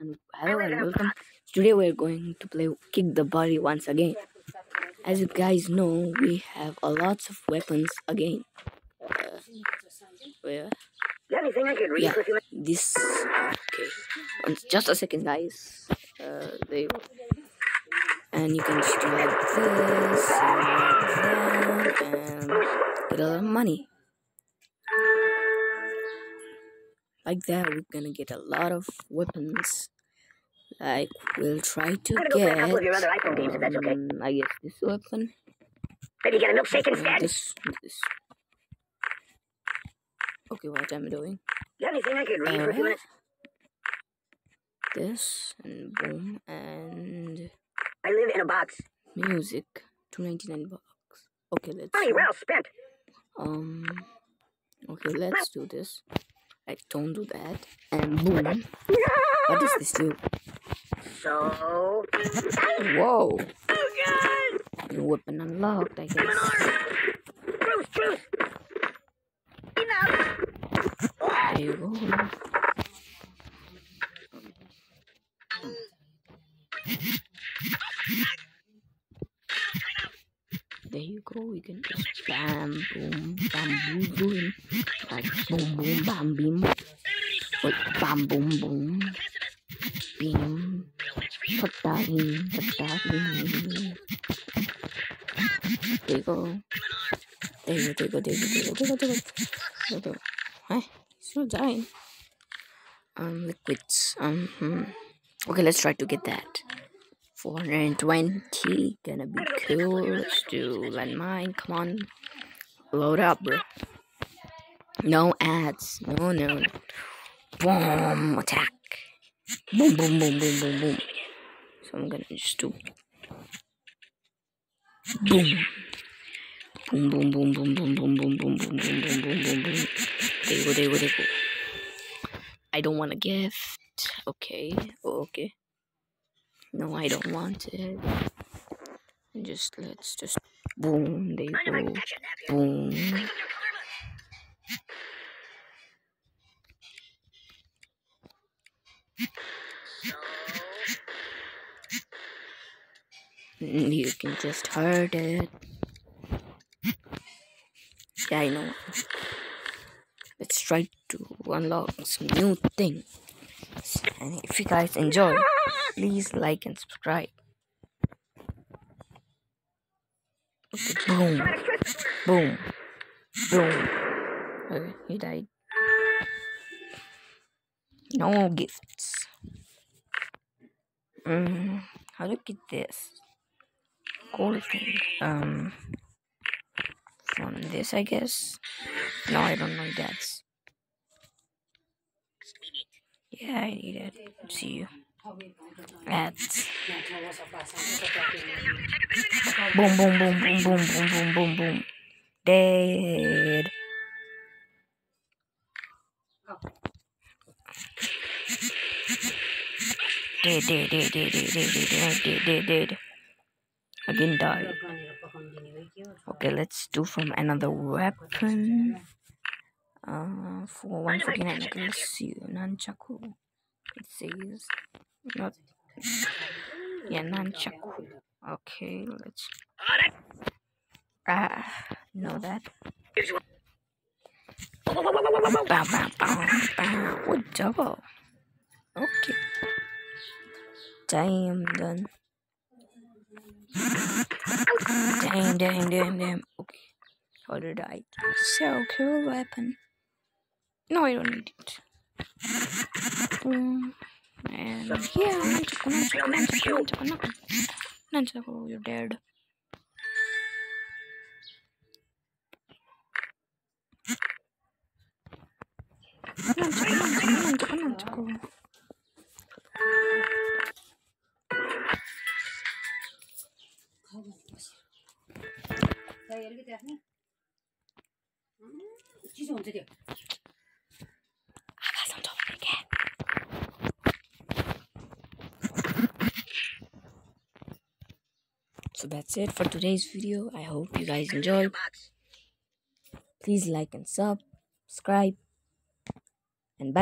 and hello and welcome. Today we're going to play Kick the Body once again. As you guys know, we have a lots of weapons again. Uh, where? Anything I can read Yeah, this. Okay, just a second, guys. Uh, they. And you can just do like this, and like that, and get a lot of money. Like that, we're gonna get a lot of weapons. Like we'll try to I'm gonna go play a get. couple of your other iPhone games if that's okay. um, I guess this weapon. Maybe get a milkshake instead. This, this. Okay, what am I doing? Got anything I can read for a few minutes? This and boom and I live in a box. music. Two ninety nine bucks. Okay, let's. Money well spent. Um. Okay, let's do this. Like, don't do that. And boom. Mm-hmm. What does this do? So. Whoa! Oh God! New weapon unlocked, I guess. Bruce, Bruce! Enough! There you go. There you go. You can just bam, boom, bam, boom, boom, like boom, boom, bam, beam. Wait, bam, boom, boom, beam. Patahin, patahin. There you go. There you go, there you go, there you go, there you go, there you go, there you go. There you go. He's not dying. Um, liquids. Um, hmm. Okay, let's try to get that. 420. Gonna be cool. Let's do landmine. Come on. Load up, bro. No ads. No, no. Boom. Attack. Boom, boom, boom, boom, boom, boom. So I'm gonna just do. Boom. Boom, boom, boom, boom, boom, boom, boom, boom, boom, boom, boom, boom, boom, boom. There you go, there you go, there you go. I don't want a gift. Okay. Oh, okay. No, I don't want it. Just let's just boom. There Mind if you I go. catch a nap here? Boom. You can just hurt it. Yeah, I know. Let's try to unlock some new things. And if you guys enjoy, please like and subscribe. Okay, boom, boom, boom. Okay, he died. No gifts. Mm, how do I get this? Gold thing. Um, from this, I guess. No, I don't know. That's. Yeah, I need it. See you. Ads. Boom, boom, boom, boom, boom, boom, boom, boom, boom. Dead. Dead, dead, dead, dead, dead, dead, dead, dead, dead, dead. Again die. Okay, let's do from another weapon. Uh, for 149, let's see. Nunchaku. It says. Not. Yeah, Nunchaku. Okay, let's. Ah, know that. Bow, bow, bow, bow. What double? Okay. Damn, done. Damn, damn, damn, damn. Okay. How did I? So cool weapon. No, I don't need it. うんえー、yeah, なんちゃかなんちゃかなんちゃかなんちゃかな。なんちゃか、you're dead. なんちゃかなんちゃかなんちゃか。Saya lagi terakhir. Hmm, cuci sumpah dia. So that's it for today's video. I hope you guys enjoyed. Please like and sub, subscribe, and bye.